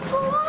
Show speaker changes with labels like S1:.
S1: こは